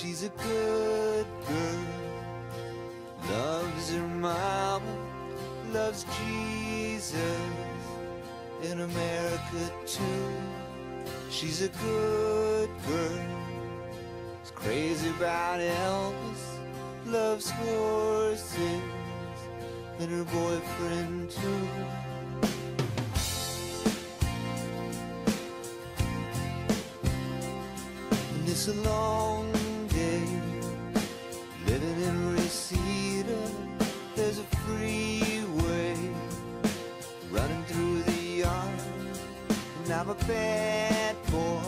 She's a good girl, loves her mama, loves Jesus. In America too. She's a good girl, is crazy about Elvis, loves horses. And her boyfriend too. And it's a long and I'm a bad boy,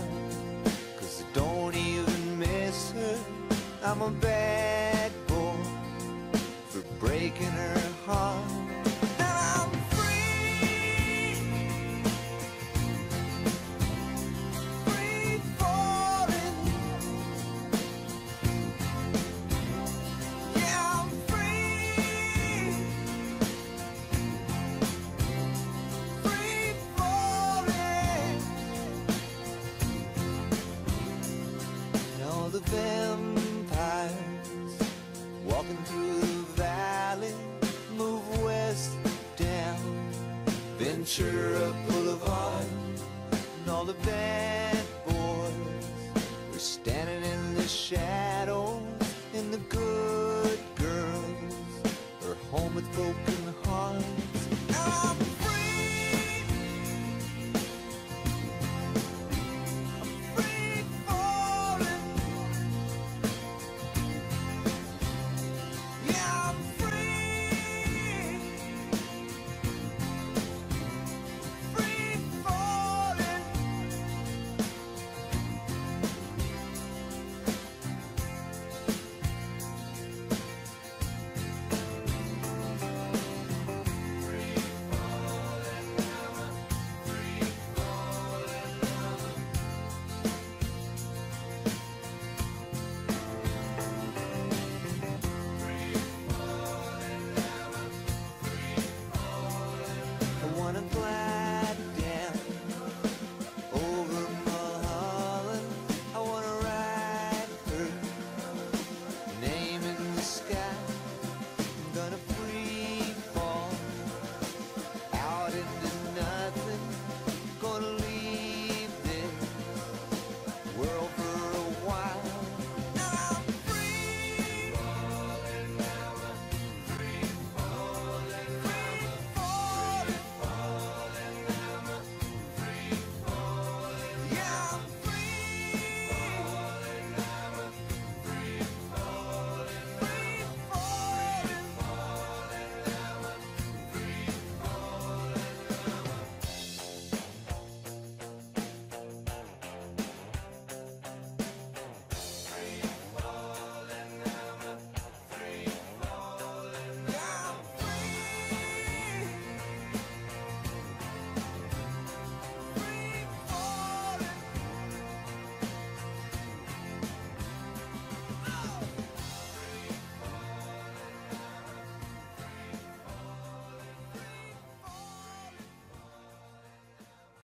cause I don't even miss her. I'm a bad boy for breaking her Ventura Boulevard. And all the bad boys were standing in the shadows,